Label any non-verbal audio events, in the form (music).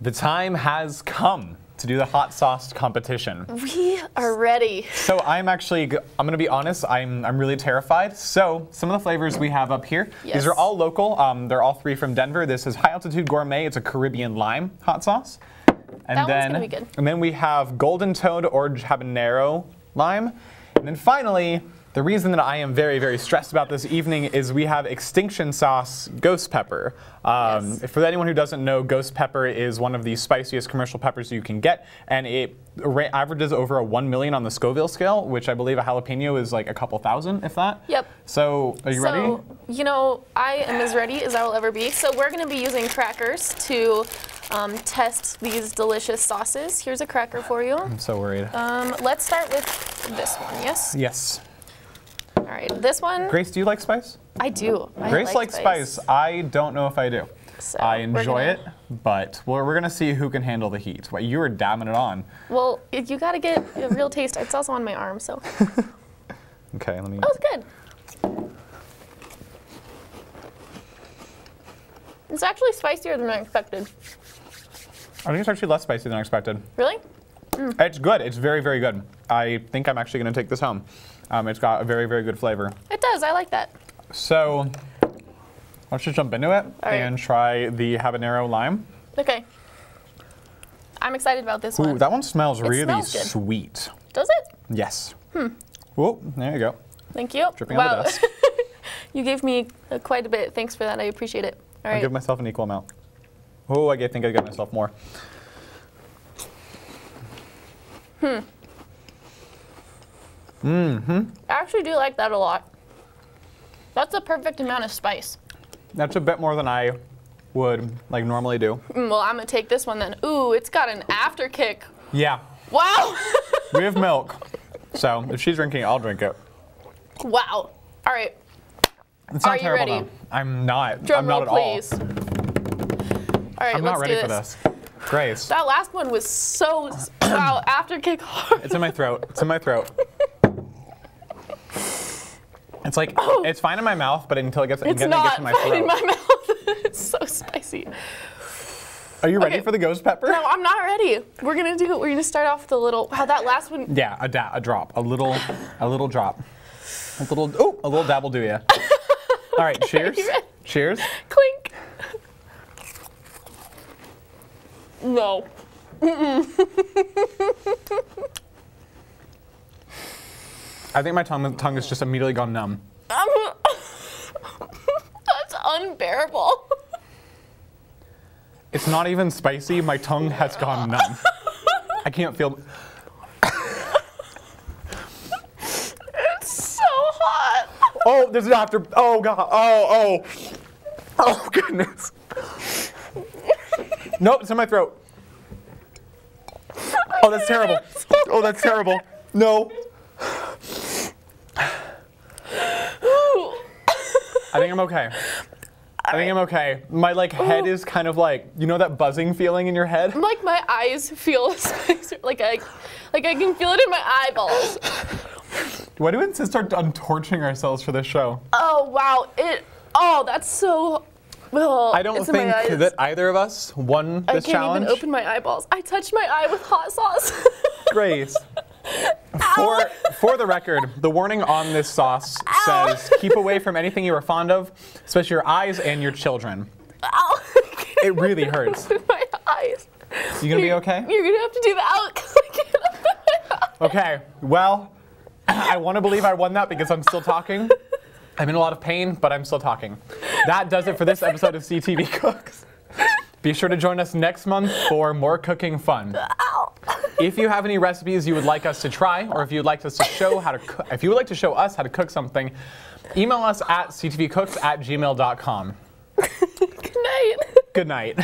The time has come to do the hot sauce competition. We are ready. So I'm actually, I'm gonna be honest, I'm, I'm really terrified. So some of the flavors we have up here, Yes. these are all local. Um, they're all three from Denver. This is High Altitude Gourmet. It's a Caribbean lime hot sauce. And That one's then, gonna be good. and then we have Golden Toad Orange Habanero lime. And then finally, the reason that I am very, very stressed about this evening is we have Extinction Sauce Ghost Pepper. Um, Yes. For anyone who doesn't know, Ghost Pepper is one of the spiciest commercial peppers you can get, and it ra- averages over a 1 million on the Scoville scale, which I believe a jalapeno is like a couple thousand, if that. Yep. So, are you so, ready? you know, I am as ready as I will ever be. So we're going to be using crackers to um, test these delicious sauces. Here's a cracker for you. I'm so worried. Um, let's start with this one, yes? yes. Right, this one, Grace, do you like spice? I do. I Grace like likes spice. I don't know if I do. So I enjoy gonna- it, but we're, we're gonna see who can handle the heat. What you were damming it on. Well, you got to get a real taste. It's also on my arm, so (laughs) Okay, let me. Oh, it's good. It's actually spicier than I expected. I think it's actually less spicy than I expected. Really? It's good. It's very, very good. I think I'm actually gonna take this home. Um, it's got a very, very good flavor. It does. I like that. So let's just jump into it right. and try the habanero lime. Okay. I'm excited about this Ooh, one. that one smells really smells sweet. Does it? Yes. Hmm. Whoa, there you go. Thank you. Dripping on the desk. (laughs) you gave me uh, quite a bit. Thanks for that. I appreciate it. All I'll give myself an equal amount. Oh, I think I give myself more. I actually do like that a lot. That's the perfect amount of spice. That's a bit more than I would like normally do. Mm, well, I'm gonna take this one then. Ooh, it's got an after kick. Yeah, Wow. (laughs) we have milk. So if she's drinking it, I'll drink it. wow. All right. It's not Are you terrible ready? though. I'm not. Drum I'm not roll, at please. all. All right, I'm let's not ready do for this. Grace, That last one was so wow. (clears throat) After kick hard. it's in my throat. It's in my throat. It's like oh. it's fine in my mouth, but until it gets, It's it not gets in my fine throat. in my mouth. (laughs) it's so spicy. Are you ready Okay. for the ghost pepper? No, I'm not ready. We're gonna do. It. We're gonna start off with a little. Wow, that last one. Yeah, a, da- a drop, a little, a little drop, a little, oh, a little dabble do ya. (laughs) All right, cheers. Cheers. Clink. No. I think my tongue, tongue has just immediately gone numb. I'm, that's unbearable. It's not even spicy. My tongue has gone numb. I can't feel. It's so hot. Oh, there's an after. Oh god. Oh oh. Oh goodness. Nope, it's in my throat. Oh, oh that's terrible. Oh, that's terrible. No. I think I'm okay. I think I'm okay. My like head is kind of like you know that buzzing feeling in your head. Like my eyes feel. (laughs) Like I, like I can feel it in my eyeballs. Why do we insist on on torturing ourselves for this show? Oh wow! It. Oh, that's so. Oh, I don't it's in my think that either of us won this challenge. I can't challenge. even open my eyeballs. I touched my eye with hot sauce. (laughs) Grace. For, for the record, the warning on this sauce says keep away from anything you are fond of, especially your eyes and your children. Ow! (laughs) It really hurts. (laughs) My eyes. You gonna be okay? You're gonna have to do that because I can't open my eyes. Okay, well, (clears throat) I want to believe I won that because I'm still talking. I'm in a lot of pain, but I'm still talking. That does it for this episode of CTV (laughs) Cooks. Be sure to join us next month for more cooking fun. Ow! If you have any recipes you would like us to try, or if you'd like us to show how to cook, if you would like to show us how to cook something, email us at ctvcooks at gmail.com. (laughs) Good night. Good night.